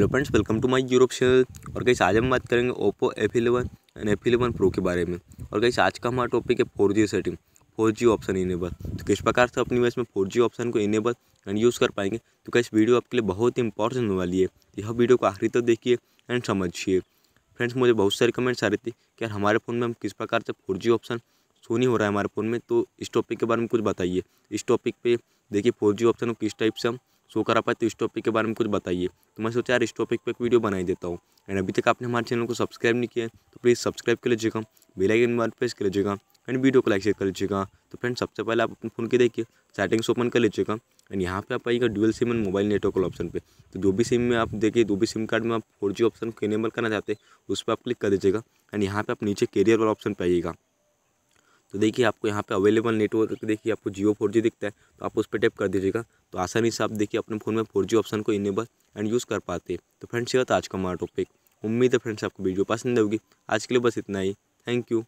Hello friends welcome to my Europe channel और कहीं आज हम बात करेंगे Oppo F eleven and F eleven pro के बारे में। और कहीं आज का हमारा टॉपिक है four G setting four G option enable तो किस प्रकार से अपनी वैस में फोर जी ऑप्शन को इनेबल एंड यूज़ कर पाएँगे? तो कहीं वीडियो आपके लिए बहुत ही इंपॉर्टेंट होने वाली है। यह वीडियो को आखिरी तक देखिए एंड समझिए। फ्रेंड्स मुझे बहुत सारे कमेंट्स आ रहे थे कि यार हमारे फ़ोन में हम किस प्रकार से फोर जी ऑप्शन शो नहीं हो रहा है हमारे फ़ोन में? तो इस टॉपिक के बारे में कुछ बताइए। इस टॉपिक पर देखिए फोर जी ऑप्शन को किस टाइप से हम शो करा पाए तो इस टॉपिक के बारे में कुछ बताइए। तो मैं सोचा यार इस टॉपिक पर एक वीडियो बनाई देता हूँ। एंड अभी तक आपने हमारे चैनल को सब्सक्राइब नहीं किया तो प्लीज़ सब्सक्राइब कर लीजिएगा बेल आइकन बार प्रेस कर लीजिएगा एंड वीडियो को लाइक शेयर कर लीजिएगा। तो फ्रेंड सबसे पहले आप अपने फ़ोन के देखिए सेटिंग्स ओपन कर लीजिएगा एंड यहाँ पे आप आइएगा dual SIM and mobile network option पे। तो जो भी सिम में आप देखिए, जो भी सिम कार्ड में आप फोर ऑप्शन को इनेबल करना चाहते हैं, उस पर आप क्लिक कर दीजिएगा एंड यहाँ पे आप नीचे कैरियर वाला ऑप्शन पे आइएगा। तो देखिए आपको यहाँ पे अवेलेबल नेटवर्क देखिए आपको जियो फोर जी दिखता है तो आप उस पर टैप कर दीजिएगा। तो आसानी से आप देखिए अपने फ़ोन में फोर जी ऑप्शन को इनेबल एंड यूज़ कर पाते हैं। तो फ्रेंड्स ये था आज का हमारा टॉपिक उम्मीद है फ्रेंड्स आपको वीडियो पसंद होगी। आज के लिए बस इतना ही। Thank you